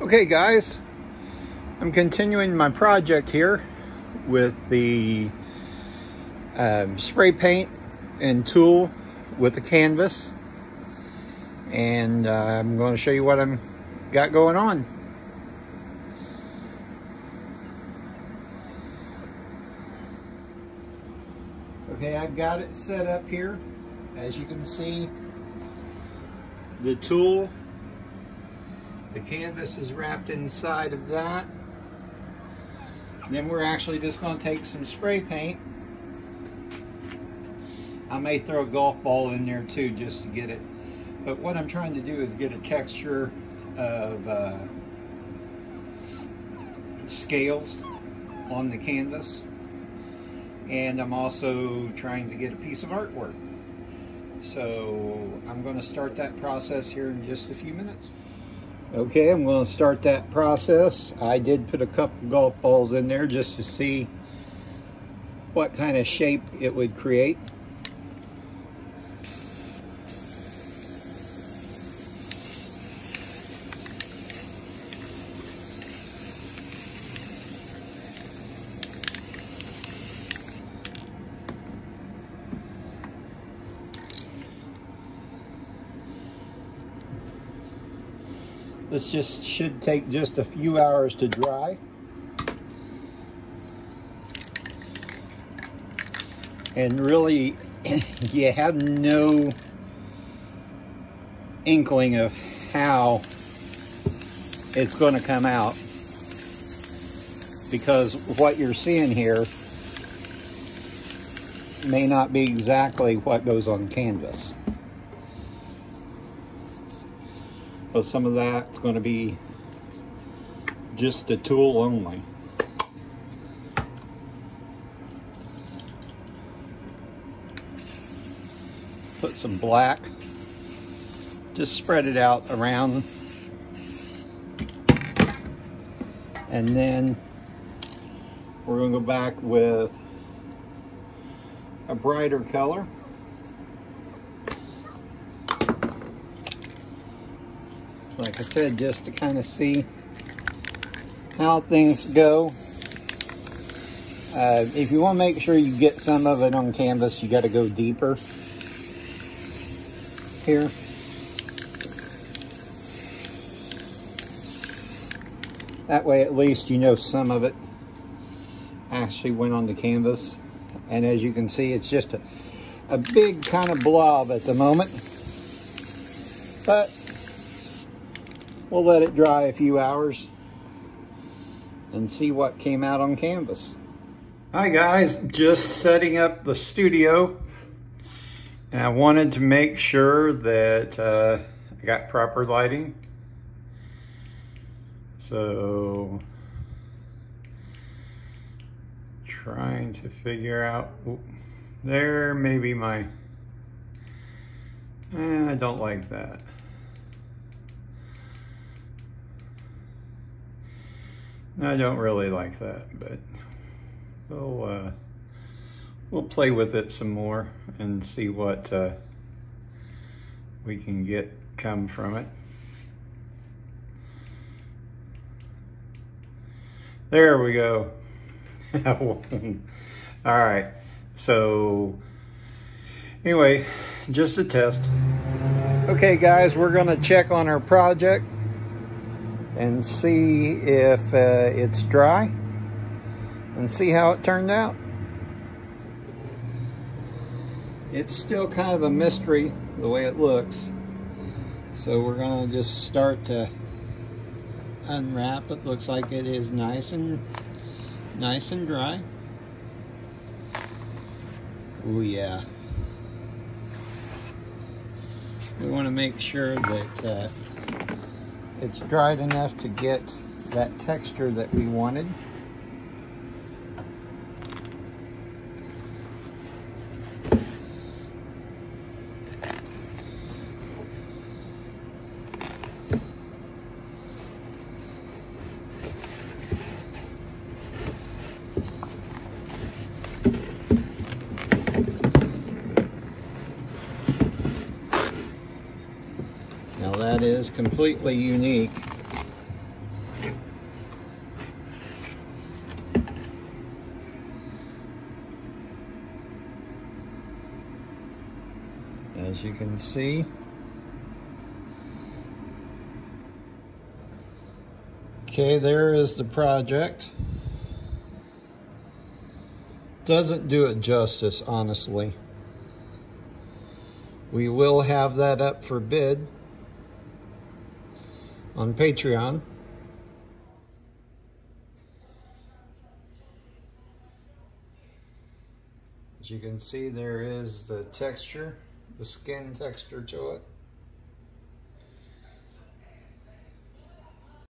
Okay guys, I'm continuing my project here with the um, spray paint and tulle with the canvas and uh, I'm going to show you what I'm got going on. Okay, I've got it set up here. As you can see, the tulle, the canvas is wrapped inside of that. And then we're actually just going to take some spray paint. I may throw a golf ball in there too just to get it. But what I'm trying to do is get a texture of uh, scales on the canvas and I'm also trying to get a piece of artwork. So I'm going to start that process here in just a few minutes. Okay, I'm going to start that process. I did put a couple golf balls in there just to see what kind of shape it would create. This just should take just a few hours to dry. And really, you have no inkling of how it's going to come out because what you're seeing here may not be exactly what goes on canvas. But some of that's going to be just a tulle only. Put some black, just spread it out around. And then we're going to go back with a brighter color. Like I said, just to kind of see how things go. Uh, if you want to make sure you get some of it on canvas, you got to go deeper here. That way at least you know some of it actually went on the canvas. And as you can see, it's just a, a big kind of blob at the moment. But We'll let it dry a few hours and see what came out on canvas. Hi guys, just setting up the studio. And I wanted to make sure that uh, I got proper lighting. So, trying to figure out, oh, there maybe my, eh, I don't like that. I don't really like that, but we'll uh, we'll play with it some more and see what uh, we can get come from it. There we go. All right. So anyway, just a test. Okay, guys, we're going to check on our project and see if uh, it's dry and see how it turned out. It's still kind of a mystery the way it looks. So we're to just start to unwrap. It looks like it is nice and nice and dry. Oh yeah. We want to make sure that uh, it's dried enough to get that texture that we wanted. that is completely unique. As you can see, Okay, there is the project. Doesn't do it justice, honestly. We will have that up for bid on Patreon. As you can see, there is the texture, the skin texture to it.